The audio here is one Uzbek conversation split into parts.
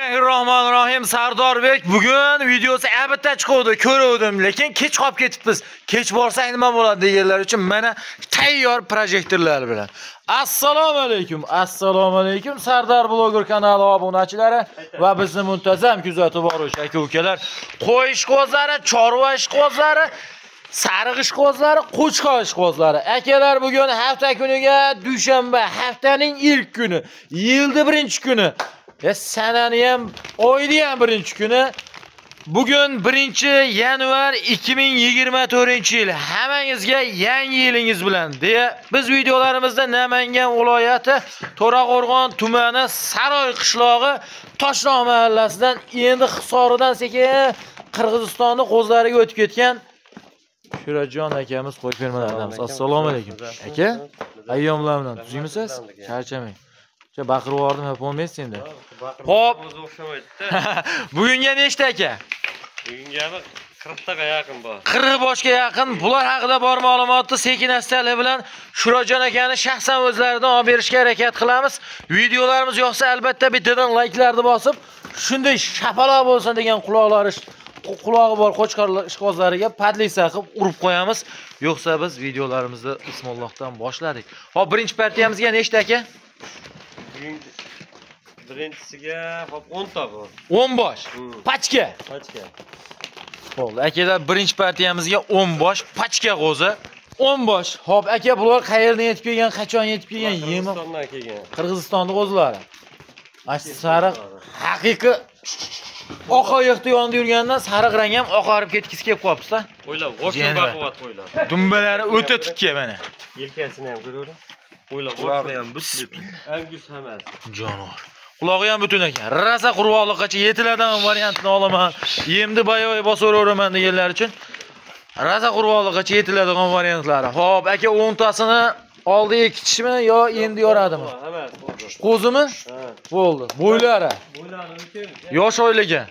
Bismillahirrohmanirrohim Sardorbek bugun videosi albatta chiquvdi, ko'ruvdim, lekin kech qolib ketibmiz. Kech borsak nima bo'ladi deganlar uchun mana tayyor projektorlar bilan. Assalomu alaykum. Assalomu alaykum Sardor bloger kanali obunachilari va bizni muntazam kuzatib boruvchi aka-ukalar. Qo'y ishqozlari, chorva ishqozlari, sariq ishqozlari, qo'chqor ishqozlari. Akalar bugun hafta kuniga dushanba, haftaning ilk kuni, yilning birinchi kuni Ya sanani ham, oyni ham birinchi kuni. Bugun 1-yanvar 2024-yil. Hammangizga yangi yilingiz bilan deya biz videolarimizda Namangan viloyati To'raqo'rg'on tumani Saroy qishlog'i Toshloq mahallasidan endi Hisoridan sekin Qirg'izistonning qo'zlariga o'tib ketgan Shurajon akamiz qo'yib bermalarimiz. Assalomu alaykum. Aka, ayyomlar bilan tuzimisiz? Charchamang. Shu baqirib yubordim, yapolmaysiz endi. Hop. O'zi o'xshamaydi-da. Bugunga nechta aka? Bugunga 40 taga yaqin bor. 40 boshga yaqin bular haqida bor ma'lumotni sekin astalik bilan Shurajon akani shaxsan o'zlaridan olib berishga harakat qilamiz. Videolarimiz yoqsa albatta bittadan layklarni bosib, shunday shapaloq bo'lsin degan quloqlari qulog'i bor qo'chqorlar ishqozlariga padlisa qilib urib qo'yamiz. Yo'qsa biz videolarimizni Bismillohdan boshladik. Hop, birinchi partiyamizga nechta aka? Bugungi birinchisiga hop 10 ta bor. 10 bosh. Hmm. Pachka. Qachga? Bo'ldi. Akalar birinchi partiyamizga 10 bosh pachka g'o'za. 10 bosh. Hop, aka bular qayerdan yetib kelgan, qachon yetib kelgan? Yemi Qirg'izistondan kelgan. Qirg'izistonning o'zlari. Mana sariq haqiqiy oq oyoqda yonida yurgandan sariq rang ham oqarib ketgisi kelib qolibdi-da. O'ylab, voshni Jeni. baquvvat o'ylab. Dumbalari o'ta tikka mana. Yelkasini ham ko'ravering. O'ylab, voshni ham butib. Angus hammasi. Jonivor. Qulog'i ham butun ekan. Rasa qurvoqliqacha yetiladigan variantini olaman. Yemni bayoy bosaveraman deganlar uchun rasa qurvoqliqacha yetiladigan variantlari. Xo'p, aka 10 tasini oldiga kichishmi yo endi yoradimi? Hammasi bo'ldi. Qo'zimi? Ha. Bo'ldi. Bo'ylari. Yosh oilaga.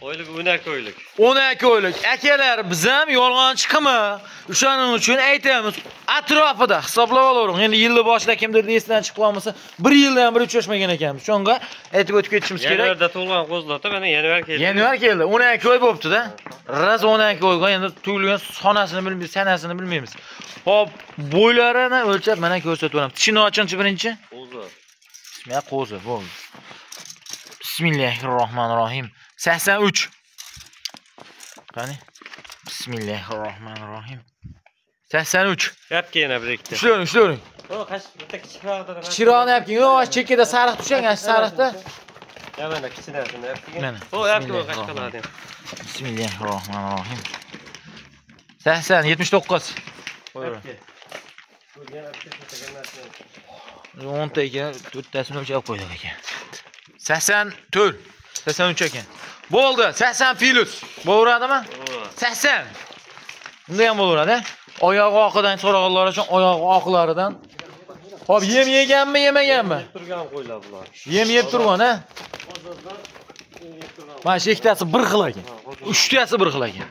Oylik 12 oylik. 12 oylik. Akalar, biz ham yolg'on chiqimi? O'shaning uchun aytamiz. Atrofida hisoblab olavering. Endi yilni boshida kimdir esidan chiqib qolmasa, 1 yildan bir uchrashmagan ekanmiz. Shunga aytib o'tib ketishimiz kerak. Yanvarda tug'ilgan qo'zlarda mana yanvar keldi. Yanvar keldi. 12 oy bo'libdi-da. Raz 12 oyga endi tug'ilgan sonasini bilmaymiz, sanasini bilmaymiz. Hop, bo'ylarini o'lchab mana ko'rsatib beraman. Tishini ochinchi birinchi. O'zi. Bismillah qo'zi bo'ldi. Bismillahirrohmanirrohim. 83. Qani? Bismillahirrohmanirrohim. 83. Yapga yana bir ikkita. Ushlang, ushlang. O, qash bitta kichikroqda. Kichikroqni yapking. Yo'q, chekkada sariq tushangan, sariqda. Ya mana kichkinasini yapga. Mana. O, yapga o qash qiladi. Bismillahirrohmanirrohim. 80, 79. Yapga. Bu yana bitta kichkina 10 ta ekan, 4 tasini o'lchab qo'ydik ekan. 84, 83 ekan. Bo'ldi, 80 filus. Bo'laveradimi? 80. Unda ham bo'laveradi. Oyog'i oqidan so'raganlar uchun oyog'i oqlaridan. Hop, yem yeganmi, yemaganmi? Turgan qo'ylar bular. Yem yeb turgan, ha? Mana shu ikkitasi bir xil ekan. Uchtasi bir xil ekan.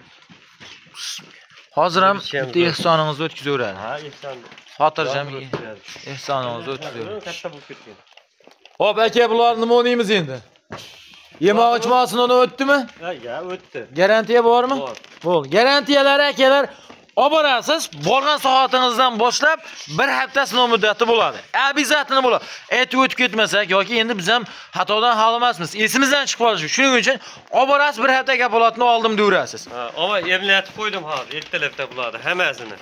Hozir ham bitta ehsoningizni o'tkazaveradi. Ha, ehson. Xotirjam ehsoningizni o'tkazaveradi. Katta bo'lib ketgan. Hop, aka, bular nima o'ynaymiz endi? Yemoq ichmoq sinovdan o'tdimi? Ha, ya o'tdi. Garantiya bormi? Bor. Bo'ldi. Garantiyalari akalar olib borasiz. Borgan soatingizdan boshlab bir hafta sinov muddati bo'ladi. Обязательно bo'ladi. Aytib o'tib ketmasak yoki endi biz ham xatodan xoli emasmiz. Esimizdan chiqib qolishi. Shuning uchun olib borasiz, bir hafta kapolatni oldim deyverasiz. Ha, ama emlatib qo'ydim hozir. Ertalabda bularni hammasini.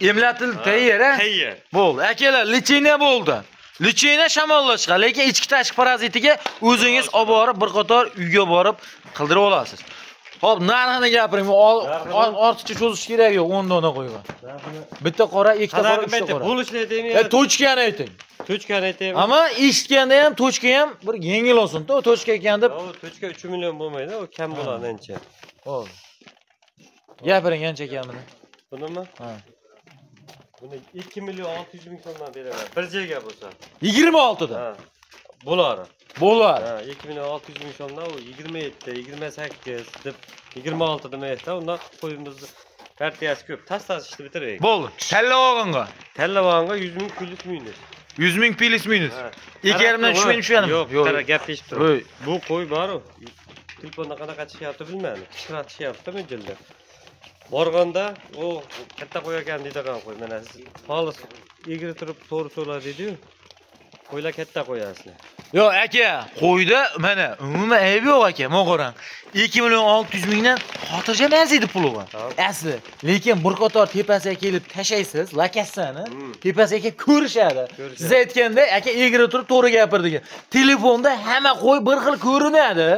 Emlatil tayyor, a? Tayyor. Bo'ldi. Akalar, licheniya bo'ldi. Licheniya shamollab chiqadi, lekin ichki tashqi parazitiga o'zingiz olib borib bir qator uyga borib qildirib olasiz. Hop, narxini gapiring. Ortiqcha cho'zish kerak yo'q, 10 dona qo'ygan. Bitta qora, ikkita qora, uchta qora. bo'lishni E, aytaymi? tochkani ayting. Tochkani aytaymi? Ammo eshitganda ham tochka ham bir yengil olsin-da, tochka ekan deb. O tochka 3 million bo'lmaydi, u kam bo'ladi ancha. Bo'ldi. Gapiring ancha kamini. Bunimi? Ha. Buni 2 million 600 ming so'mdan beraman. Bir joyga bo'lsa. 26 da. Bular. Bo'lar. Ha, 2 million 600 ming so'mdan u 27, 28 deb 26 demaydi. Undan qo'yimizni partiyasi ko'p. Tas tas ishni bitiraylik. Bo'ldi. Tanlab olganga. Tanlavanga 100 ming pullik minus. 100 ming plus minus. Ha. Ikki yarimdan Qarab tushmaydi tur, tushganim. Yo'q, Yo'q. gaplashib tur. Voy. Bu qo'y boru. Telefonda qanaqa chishyapti bilmayman. Kichiratishyapti mijilda. Borganda u katta qo'y ekan deydigan qo'y. Mana siz xolis egri turib to'g'ri so'zlar deydi-yu. Qo'ylar katta qo'y asli. Yo'q, aka, qo'yda mana umuman aybi yo'q aka, men qarang. 2 million 600 mingdan xotirjam arziydi puli. Asli, lekin bir qator tepasiga kelib tashaysiz, lakassani, Hmm. tepasiga kelib ko'rishadi. Siz aytganda aka egri turib to'g'ri gapirdik. Telefonda hamma qo'y bir xil ko'rinadi,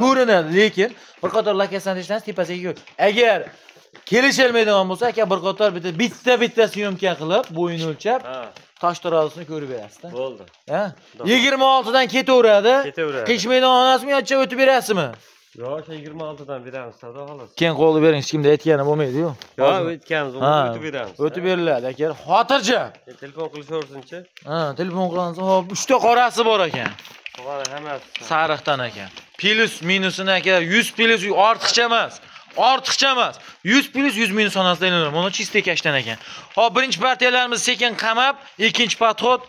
ko'rinadi, lekin bir qator lakassani tashlaysiz tepasiga. Agar kelisholmaydigan bo'lsa, aka bir qator bitta bitta bitta syomka qilib, bo'yini o'lchab, Ha, tosh tarozisini ko'rib berasiz-da. bo'ldi. Ha? Doğru. 26 dan ketaveradi. Ketaveradi. Qishmaydan onasimi yo'qcha o'tib berasizmi? Yo'q, o'sha 26 dan beramiz, sado xolos. Keyin qo'lni bering, hech kimda aytgani bo'lmaydi-yu. Yo'q, Ha, o'tib beramiz. O'tib beriladi aka. Xotirjam. E, Telefon qilishaversin-chi. Ha, telefon qilinsa, hop, 3 ta qorasi bor ekan. Qolgan hammasi. Sariqdan ekan. Plus minusini aka 100 plus ortiqcha emas. Ortiqcha emas. 100 plyus 100 minus onasida aylanadi. Mana чистый kashdan ekan. Hop, birinchi partiyalarimiz sekin qamab, ikkinchi podxod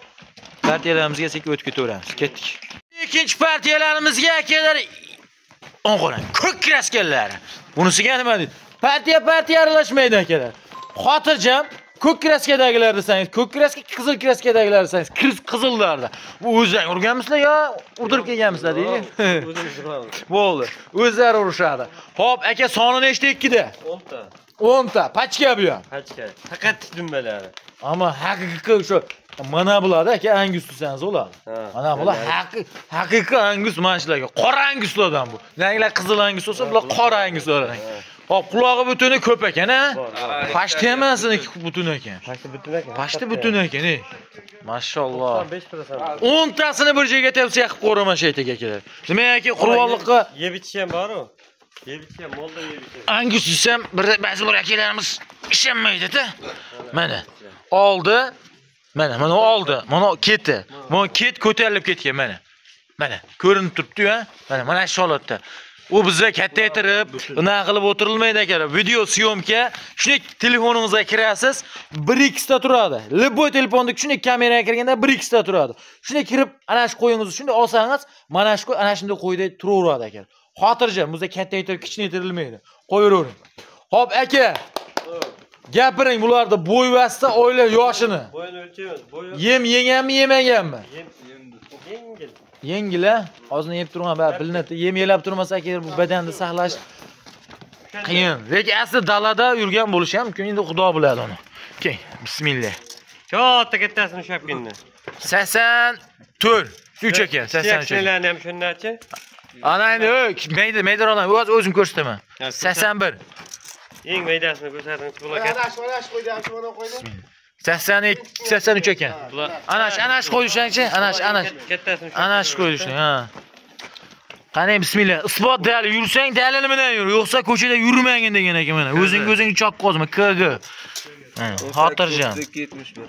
partiyalarimizga sekin o'tib ketaveramiz. Ketdik. Ikkinchi partiyalarimizga akalar o'ng qarang. Ko'k kraskalari Bunisiga nima deydi? Partiya partiya aralashmaydi akalar. Xotirjam ko'k kraskadagilar desangiz, ko'k kraska, qizil kraskadagilar desangiz, qiz- qizillarda. Bu o'zing urganmisizlar yo urdirib kelganmisizlar deydi. O'zimiz uramiz. Bo'ldi. O'zlari urushadi. Hop, aka soni nechta ikkida? 10 ta. 10 ta. Pachka bu ham. Qachka. Faqat dumbalari. Ammo haqiqiy shu mana bularda aka angus desangiz bo'ladi. Mana bular haqiqiy angus mana shularga. Qora anguslardan bu. Ranglar qizil angus bo'lsa, bular qora anguslar. Hop, qulog'i butuni ko'p ekan, bor. Pashti emasiniki butun ekan. Pashti butun ekan. Pashti butun ekan, ey. Mashalloh. 5%. 10 tasini bir joyga tavsiya qilib qo'raman shaytaga akalar. Demak, qurolliqqa yeb ichish ham bor-ku. Yeb ichish ham, molda yeb ichish. angus desam, bir ba'zi bir akalarimiz ishonmaydi-da. Mana oldi. Mana mana oldi. Mana ketdi. Mana ket ko'tarilib ketgan mana. Mana ko'rinib turibdi-yu, ha? Mana mana shu holatda. U bizga kattaytirib, unaqa qilib o'tirilmaydi akalar. Video syomka, shunday telefoningizga kirasiz, 1x ta turadi. Любой telefonda shunday kameraga kirganda 1x ta turadi. Shunday kirib, ana shu qo'yingizni shunday olsangiz, mana shu qo'y ana shunday qo'yda turaveradi akalar. Xotirjam, bizga kattaytirib, kichikaytirilmaydi. Qo'yavering. Hop, aka, gapiring bularda bo'y vasta oila yoshini. Bo'yini o'lchaymiz. Yem yeganmi, yemaganmi? yem yengil. Yengil a? Hozir yeb turgan ba bilinadi. Yem yelab turmasa agar bu badanni saqlash qiyin. Lekin asli dalada yurgan bo'lishi ham mumkin. Endi Xudo biladi uni. Keling, bismillah. Katta kattasini ushlab keldi. 84 3 ekan, 83. Shunlarni ham shundachi? Ana endi mayda mayda olam, o'z o'zim ko'rsataman. 81 Eng maydasini ko'rsating. Bular katta. Anash, anash qo'ydi, anash mana qo'ydi. 82 83 ekan. Anash, anash qo'yishangchi, anash, anash. Ushlab Anash qo'yishing, ha. Qani bismillah. Isbot dalil yursang dalili bilan yur, yo'qsa ko'chada yurmagin degan ekan mana. O'zing o'zing chok qozma, KG. Xotirjam. 71.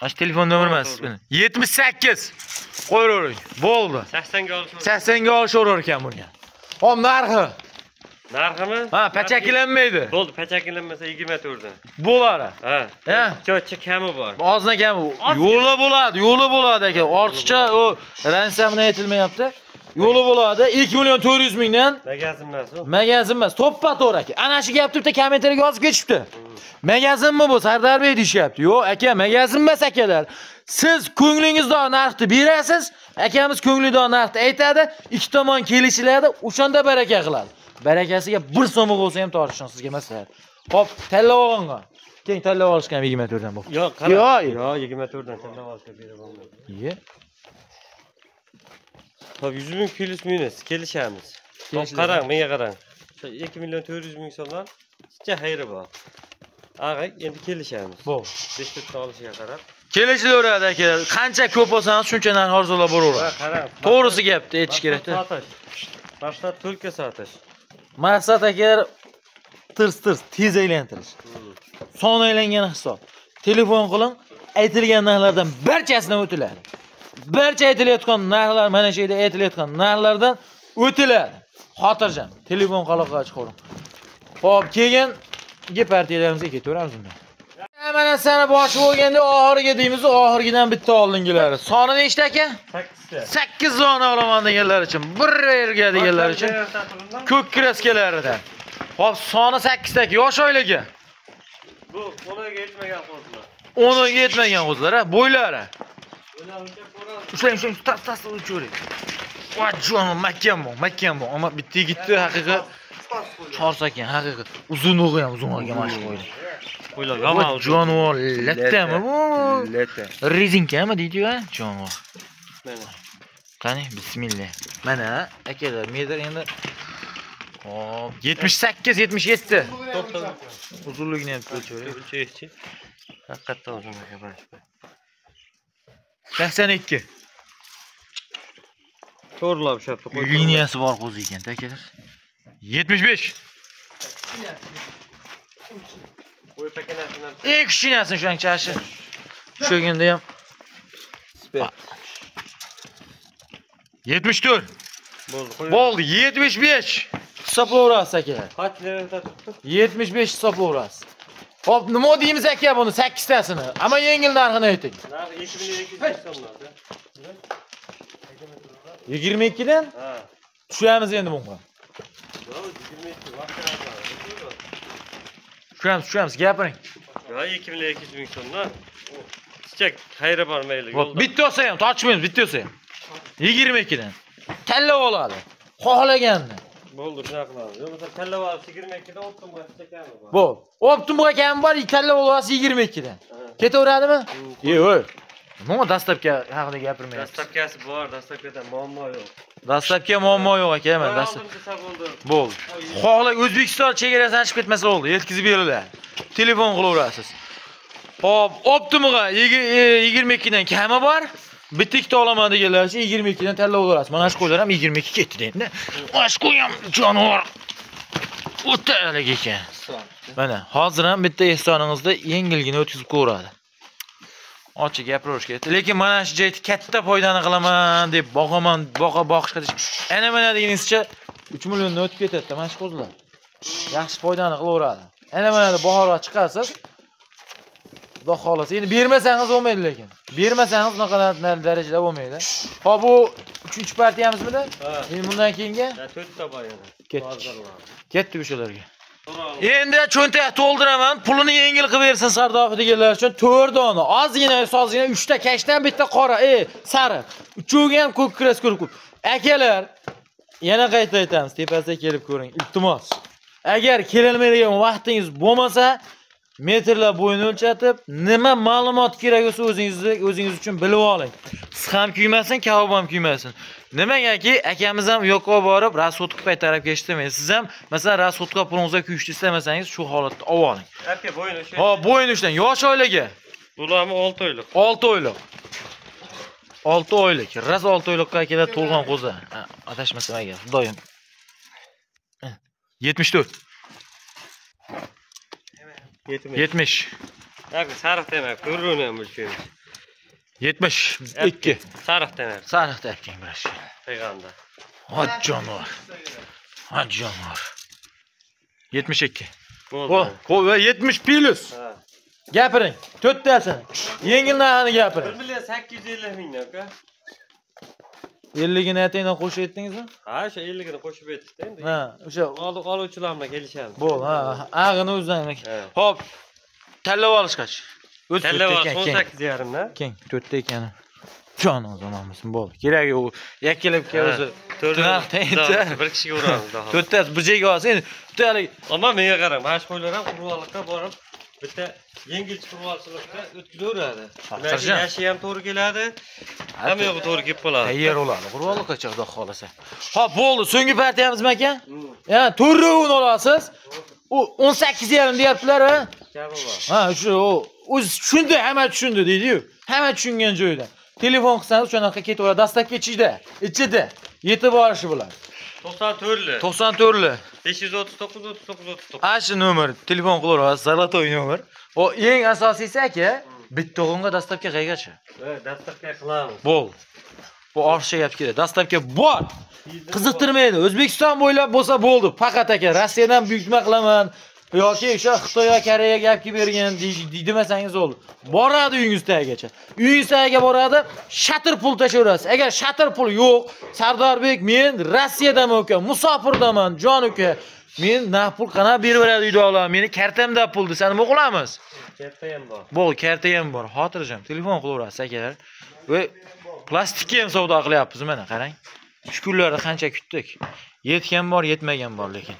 Ash telefon nomer emas. 78. Qo'yavering. Bo'ldi. 80 ga olishim. 80 ga olishaverar ekan buni. Hop, narxi. Narximi? Ha, pachaklanmaydi. Bo'ldi, pachaklanmasa 24 dan. Bo'ladi. Ha. Ha? Cho'cha kami bor. Ozna kam yo'li bo'ladi, yo'li bo'ladi aka. Ortiqcha u ransamini aytilmayapti. Yo'li bo'ladi. 2 million 400 mingdan Magazin emas u. Magazin emas, to'ppa to'g'ri aka. Ana shu gapni bitta kommentariyaga yozib ketishibdi. Magazinmi bu? Sardar Bey deyishyapti. Yo'q, aka, magazin emas akalar. Siz ko'nglingizda narxni berasiz, akamiz ko'nglida narxni aytadi, ikki tomon kelishiladi, o'shanda baraka qiladi. Barakasiga bir so'm bo'lsa ham tortishing sizga maslahat. Hop, tanlab olinglar. Keyin tanlab olishgan 24 dan bu. Yo'q, qara. Yo'q, 24 dan tanlab olishga berib. Ye. Xo'p, 100 ming plus minus kelishamiz. Qarang, menga qarang. 2 million 400 ming so'mdan sizcha xayri bor. Ag'a, endi kelishamiz. Bu. 5 bitta olishiga qarab. Kelishilaveradi aka. Qancha ko'p bo'lsangiz shuncha narx arzonlab Va boraveradi. qarang. To'g'risi gapni aytish kerakda. Sotish. Maqsad tulka sotish. Maqsad aka tirs tirs tez aylantirish. Son aylangan hisob. Telefon qiling, aytilgan narxlardan barchasidan o'tiladi. Barcha aytilayotgan narxlar mana shu yerda aytilayotgan narxlardan o'tiladi. Xotirjam. Telefon qaloqqa chiqaring. Xo'p, keyin partiyalarimizga ketaveramiz undan mana sani boshi bo'lganda oxiriga deymiz oxirigidan bitta oldingilari soni nechta aka? 8ta 8 dona olaman deganlar uchun bir yerga deganlar uchun ko'k kraskalaridan hop soni 8 ta yosh oilaga bu qo'liga yetmagan qo'zilar 10 ga yetmagan qo'zlar ha bo'ylari. Ushlang ushlang tas tas uchiring va jonim mahkam bu mahkam ammo bitta yigitni haqiqiy chorsakan haqiqiy uzunligi ham uzun olgan mana shu qo'yni qo'ylar va jonivor lattami bu? leta rezinkami deydiyu jonivor mana qani bismillah. Mana akalar metr endi hop. Yetmish sakkiz yetmish yetti to'xta uzunligini ham o'lchavering o'lchaychi haqiqatdan uzun ekan mana shu sakson ikki to'g'rilab yerda qo'yib liniyasi bor qo'zi ekan akalar yetmish besh qo'yib pakanasini ham eng kichkinasini shuning chashi tushaganda ham yetmish to'rt bo'ldi qo'yib bo'ldi yetmish besh hisoblayverasiz akalar qancha lerda turibdi yetmish besh hisoblayverasiz hop nima deymiz aka buni sakkiztasini ammo yengil narxini ayting narxi ikki million ikki yuz so'mlarda yigirma ikkidan ha. Tushamiz endi bunga yigirma ikki vaqt tushamiz tushamiz gapiring. Ikki million ikki yuz ming so'mdan kichik xayri bor mayli yo'lda. bitta olsa ham tortishmaymiz bitta olsa ham. Yigirma ikkidan. Tanlab oladi. Xohlaganini bo'ldi shunaqa qilamiz yo bo'lmasa tanlab olib yigirma ikkidan o'tdim chekamiz bu optimga kam bor tanlab olasiz yigirma ikkidan. Ketaveradimi? E nima dastlabki haqida gapirmayapsiz. Dastlabkasi bor dastlabkidan muammo yo'q. Dastlabki muammo yo'q aka desa bo'ldi bo'ldi. Xohla o'zbekiston chegarasini ochib ketmasa bo'ldi yetkazib beriladi telefon qilaverasiz. Hop optimga yigirma ikkidan kami bor. Bitta ikkita olaman deganlar uchun yigirma ikkidan tanlab olaverasiz mana shu qo'ylar ham yigirma ikki ketdi endi mana shu qo'y ham jonivor. O'ta alag ekan. Mana hozir ham bitta ehsoningizda yengilgina o'tkazib qo'yaveradi ochiq gapiraverish kerak lekin mana shu joyda katta foydani qilaman deb boqaman boqa boqishga ana mana deganingizcha uch milliondan o'tib ketadida mana shu qo'zilar yaxshi foydani qilaveradi. Ana mana deb bahorga chiqasiz. Xudo xohlasa endi bermasangiz bo'lmaydi lekin. Bermasangiz unaqa na- darajada bo'lmaydi. Hop bu uchinchi partiyamizmidi? Ha. Endi bundan keyingi Ya, to'rtta bor yana Ketdi. Ketdi o'shalarga. Endi cho'ntak to'ldiraman pulini yengil qilib bersin sardofi deganlar uchun to'rt dona. Ozgina ozgina uchta kashdan bitta qora. E sariq uchoviga ham ko'k kras ko'rib akalar yana qayta aytamiz tepasiga kelib ko'ring iltimos. Agar kelolmaydigan vaqtingiz bo'lmasa metrlab bo'yini o'lchatib nima ma'lumot kerak bo'lsa o'zingizni o'zingiz uchun bilib oling. Siz ham kuymasin kabob ham kuymasin. Nimagaki akamiz ham u yoqqa borib rasvodka qaytarib ketish siz ham masalan rasvodka pulingizga kuyishni istamasangiz shu holatda olib oling. Aka bo'yin o'sha hop bo'yin ushlang yosh oilaga bularmi olti oylik? 6 oylik. 6 oylik. Raz 6 oylikqa akalar to'lg'on qo'zi Ha, adashmasam agar xudoyim. 74 yetmish. 70 aka sariq demak ko'ruvni ham o'lchaymiz 72 sariq demak. Sariqda aytgan biroz payg'amda hoj jonivor. Hoj jonivor. 72 bo'ldi. Ho, ho, va 70 plus. Ha. Gapiring. To'rttasini yengil narxini bir gapiring million sakkiz yuz ellik ming aka 50gini ataydan qo'shib aytdingizmi ha o'sha elligini qo'shib aytdikda endi ha o'sha Ol- oluvchilar bilan kelishamiz bo'ldi ha ag'ini o'zidan. Hop. Tanlab olishqach. O'z tanlab to'rtta olish ekan, o'n sakkiz yarimda Keng, to'rtta ekani. Jonim zamonimiz bo'ldi. Keragi yo'q. Yakkalabga o'zi tayincha. bir kishiga uramiz. To'rttasi bir joyga olsa endi bittalik ammo menga qarang mana shu qo'ylar ham qurg'onliqqa borib bitta yengil qurg'onchilikda o'tkazaveradi Xotirjam. yashi ham to'g'ri keladi hamma yog'i to'g'ri kelib qoladi tayyor bo'ladi. Qur'onliqcha xudo xolasa. Hop, bo'ldi. So'nggi partiyamizmi aka? Hmm, Ya, to'rtovini olasiz. U 18 yarim deyaptilar, bor Ha, shu u o'zi tushundi, hamma tushundi deydi-yu. Hamma tushungan joyda. Telefon qilsangiz o'shanaqa ketaveradi. Dastlabki ichida, ichida yetib borishi bo'ladi. To'qson to'rtli 94 li. besh yuz o'ttiz to'qqiz o'ttiz to'qqiz o'ttiz to'qqiz Ana shu nomer telefon qilaverasiz, zolotoy nomer. O eng asosiysi aka, bitta o'g'inga dastlabki qaygacha. dastlabki qilamiz Bo'ldi. Bu ortiqcha gap kerak. Dastlabki bor. Qiziqtirmaydi. O'zbekiston bo'ylab bo'lsa bo'ldi. Faqat aka Rossiyadan buyurtma qilaman. Yoki o'sha xitoy va koreyaga gapga bergan dey- demasangiz bo'ldi. Boradi uyingizdagigacha uyingizdagiga boradi shatr pul tashaverasiz agar shatr pul yo'q sardorbek men rossiyadaman uka musofirdaman jon uka. Men naqd pul qanaqa beraveradi uydagilar meni kartamda pul desa nima qilamiz? Katta ham bor. Bo'ldi karta ham bor. Xotirjam telefon qilaverasiz akalar. Va plastikka ham savdo qilyapmiz mana qarang. Shu kunlarda qancha kutdik? Yetgan bor yetmagan bor lekin